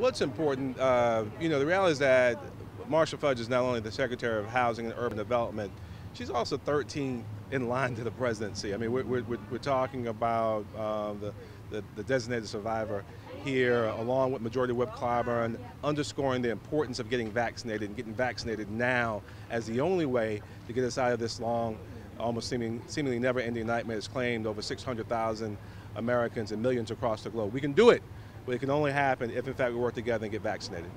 What's important, uh, you know, the reality is that Marcia Fudge is not only the Secretary of Housing and Urban Development, she's also 13 in line to the presidency. I mean, we're, we're, we're talking about uh, the, the, the, designated survivor here, along with Majority Whip Clyburn, underscoring the importance of getting vaccinated and getting vaccinated now as the only way to get us out of this long, almost seeming, seemingly never-ending nightmare that's claimed over 600,000 Americans and millions across the globe. We can do it, but it can only happen if, in fact, we work together and get vaccinated.